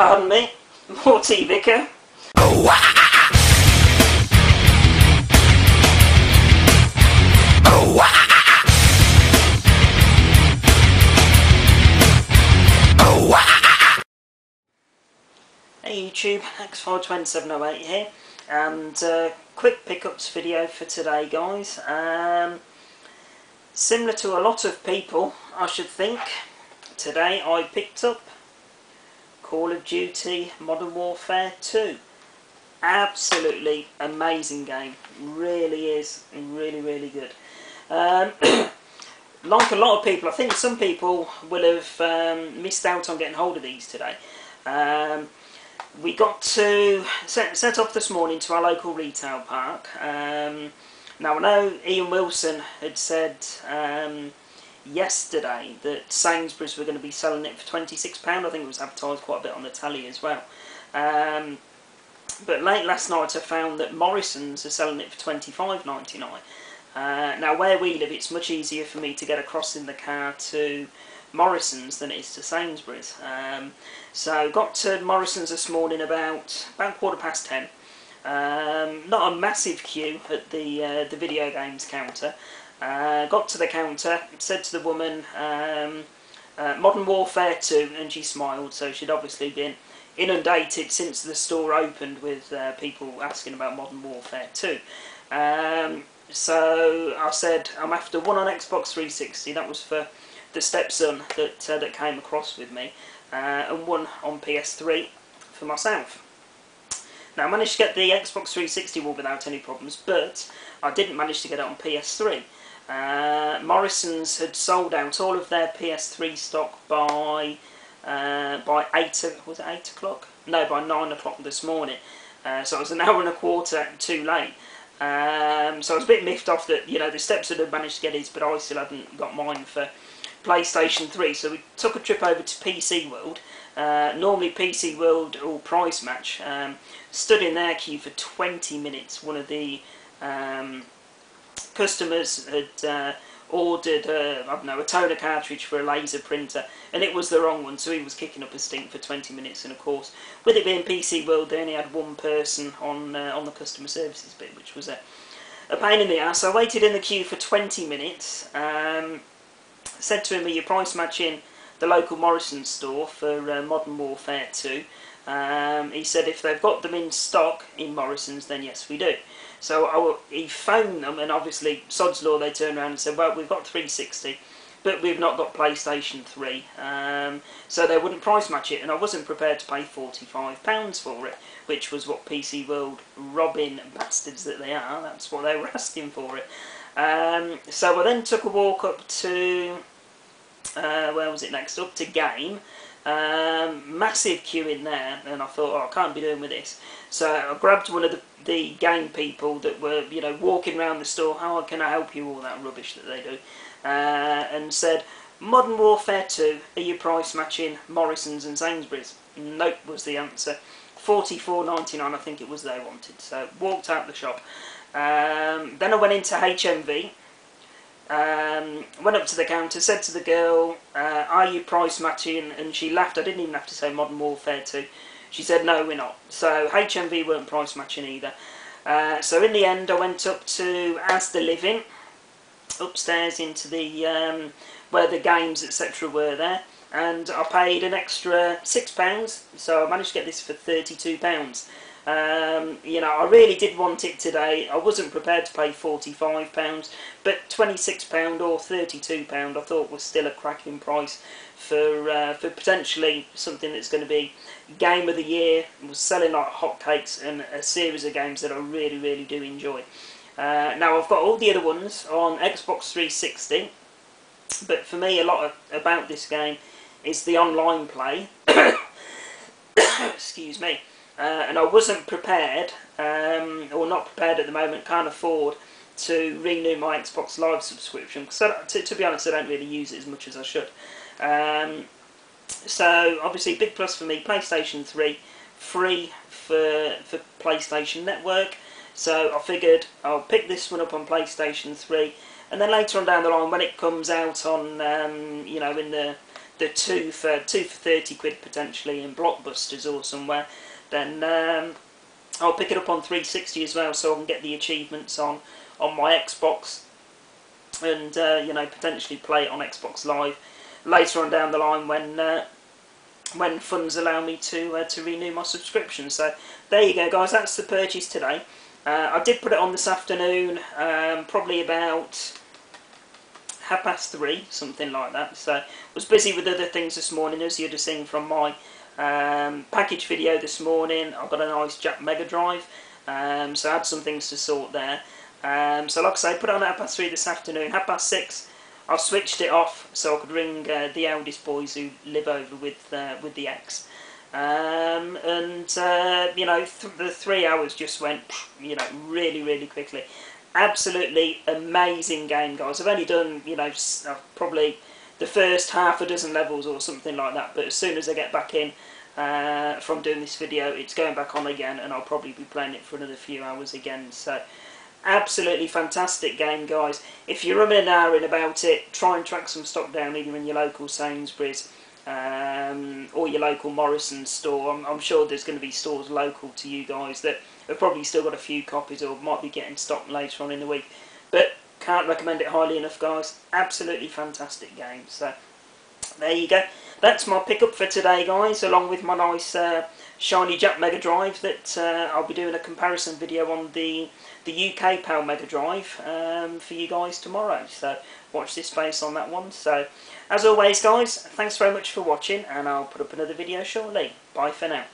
Pardon me, Morty Vicar. Hey YouTube, XFile2708 here, and uh, quick pickups video for today guys. Um, similar to a lot of people, I should think, today I picked up Call of Duty Modern Warfare 2. Absolutely amazing game, really is, really really good. Um, like a lot of people, I think some people will have um, missed out on getting hold of these today. Um, we got to set, set off this morning to our local retail park. Um, now I know Ian Wilson had said um, yesterday that Sainsbury's were going to be selling it for £26. I think it was advertised quite a bit on the tally as well. Um, but late last night I found that Morrison's are selling it for twenty five ninety nine. Uh, now where we live it's much easier for me to get across in the car to Morrison's than it is to Sainsbury's. Um, so got to Morrison's this morning about about quarter past ten. Um, not a massive queue at the uh, the video games counter. Uh, got to the counter, said to the woman, um, uh, "Modern Warfare 2," and she smiled. So she'd obviously been inundated since the store opened with uh, people asking about Modern Warfare 2. Um, so I said, "I'm after one on Xbox 360." That was for the stepson that uh, that came across with me, uh, and one on PS3 for myself. Now I managed to get the Xbox 360 one without any problems, but I didn't manage to get it on PS3. Uh, Morrison's had sold out all of their PS3 stock by uh, by eight was it eight o'clock? No, by nine o'clock this morning. Uh, so it was an hour and a quarter too late. Um, so I was a bit miffed off that you know the stepson had managed to get his, but I still hadn't got mine for PlayStation 3. So we took a trip over to PC World. Uh, normally PC World or Price Match. Um, stood in their queue for 20 minutes. One of the um, customers had uh, ordered uh, I don't know a toner cartridge for a laser printer and it was the wrong one so he was kicking up a stink for 20 minutes and of course with it being PC World they only had one person on uh, on the customer services bit which was a, a pain in the ass. I waited in the queue for 20 minutes um, said to him, are you price matching the local Morrison store for uh, Modern Warfare 2? Um, he said if they've got them in stock in Morrison's, then yes, we do. So I, he phoned them, and obviously, Sod's Law, they turned around and said, well, we've got 360, but we've not got PlayStation 3. Um, so they wouldn't price match it, and I wasn't prepared to pay £45 for it, which was what PC World robbing bastards that they are. That's what they were asking for it. Um, so I then took a walk up to uh, where was it next? Up to Game. Um, massive queue in there, and I thought, oh, I can't be doing with this. So I grabbed one of the, the game people that were, you know, walking around the store. How can I help you? All that rubbish that they do, uh, and said, Modern Warfare 2. Are you price matching Morrison's and Sainsbury's? Nope, was the answer. Forty-four ninety-nine, I think it was they wanted. So walked out the shop. Um, then I went into HMV um, went up to the counter, said to the girl, uh, are you price matching? And she laughed. I didn't even have to say Modern Warfare 2. She said, no, we're not. So HMV weren't price matching either. Uh, so in the end, I went up to Asda Living, upstairs into the um, where the games etc. were there, and I paid an extra six pounds. So I managed to get this for thirty-two pounds. Um, you know, I really did want it today. I wasn't prepared to pay £45, but £26 or £32 I thought was still a cracking price for uh, for potentially something that's going to be game of the year. It was selling like hotcakes and a series of games that I really, really do enjoy. Uh, now, I've got all the other ones on Xbox 360, but for me, a lot of, about this game is the online play. Excuse me uh, and I wasn't prepared, um, or not prepared at the moment, can't afford to renew my Xbox Live subscription because to, to, be honest I don't really use it as much as I should. Um, so obviously big plus for me, PlayStation 3 free for, for PlayStation Network so I figured I'll pick this one up on PlayStation 3 and then later on down the line when it comes out on um, you know in the the two for two for thirty quid potentially in Blockbusters or somewhere, then um, I'll pick it up on 360 as well, so I can get the achievements on on my Xbox, and uh, you know potentially play it on Xbox Live later on down the line when. Uh, when funds allow me to uh, to renew my subscription. So there you go, guys. That's the purchase today. Uh, I did put it on this afternoon, um, probably about half past three, something like that. So was busy with other things this morning, as you'd have seen from my um, package video this morning. I've got a nice Jap Mega Drive, um, so I had some things to sort there. Um, so like I say, put on at half past three this afternoon. Half past six, I switched it off so I could ring uh, the eldest boys who live over with uh, with the ex. Um, and uh, you know th the three hours just went you know really really quickly absolutely amazing game guys I've only done you know probably the first half a dozen levels or something like that but as soon as I get back in uh, from doing this video it's going back on again and I'll probably be playing it for another few hours again. So absolutely fantastic game guys. If you're rumming and ahhing about it try and track some stock down either in your local Sainsbury's um, or your local Morrison store. I'm, I'm sure there's going to be stores local to you guys that have probably still got a few copies or might be getting stock later on in the week. But can't recommend it highly enough, guys. Absolutely fantastic game. So there you go. That's my pickup for today, guys, along with my nice uh, shiny Jap Mega Drive that uh, I'll be doing a comparison video on the the UK PAL Mega Drive um, for you guys tomorrow. So watch this space on that one. So as always, guys, thanks very much for watching, and I'll put up another video shortly. Bye for now.